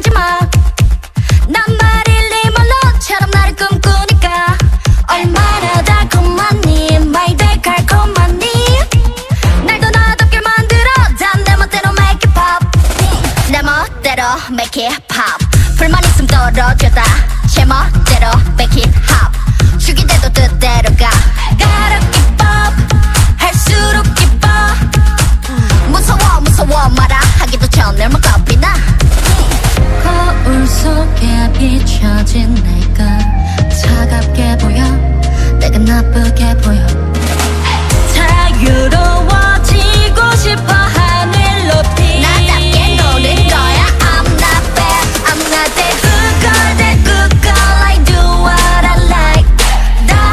살지 마 난 마릴린 먼로처럼 나를 꿈꾸니까. 얼마나 달콤하니 말들 달콤하니. 날도 나답게 만들어 단내 멋대로 make it pop. 내 멋대로 make it pop. 불만 있음 떨어져다. 제 멋대로 make it hop. 죽이대도 뜻대로 나쁘게 보여 자유로워지고 싶어 하늘 높이 나답게 노는 거야 I'm not bad I'm not that good girl that good girl I do what I like 다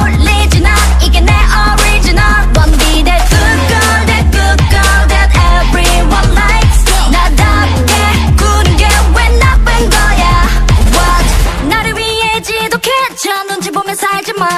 어울리진 않 이게 내 original Won't be that good girl that good girl that everyone likes 나답게 구는 게 왜 나쁜 거야 What 나를 위해 지독해 저 눈치 보며 살지 마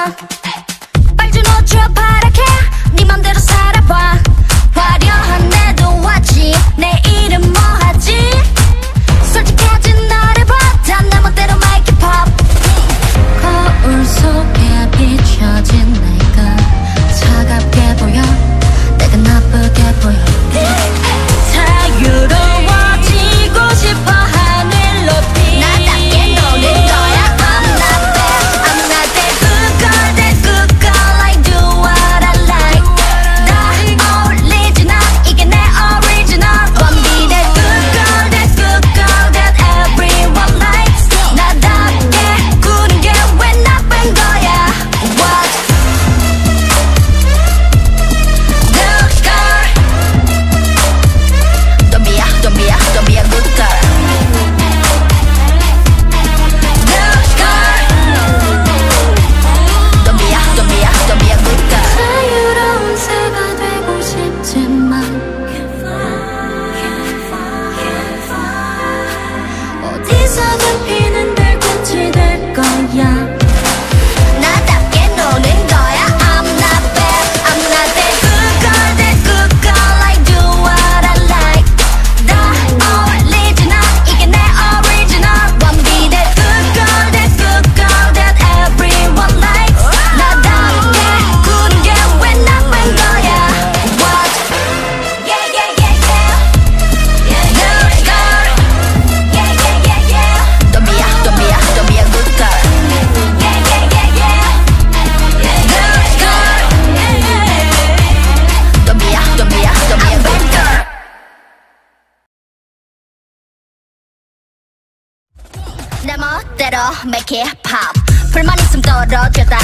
내 멋대로 make it pop. 불만 있음 떨어져다